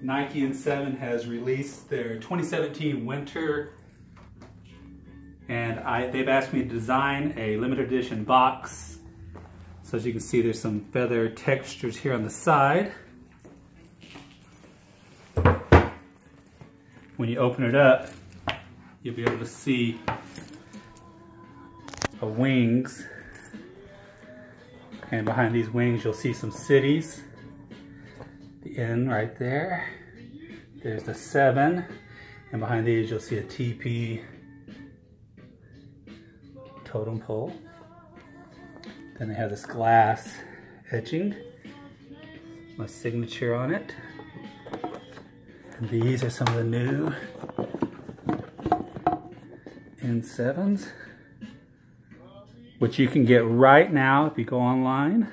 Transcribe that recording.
Nike N7 has released their 2017 winter and I, they've asked me to design a limited edition box. So as you can see, there's some feather textures here on the side. When you open it up, you'll be able to see wings. And behind these wings, you'll see some cities. The N right there. There's the seven. And behind these, you'll see a TP totem pole. Then they have this glass etching, my signature on it. And these are some of the new N7s, which you can get right now if you go online.